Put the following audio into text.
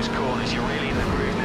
It's cool. Is You're really in the groove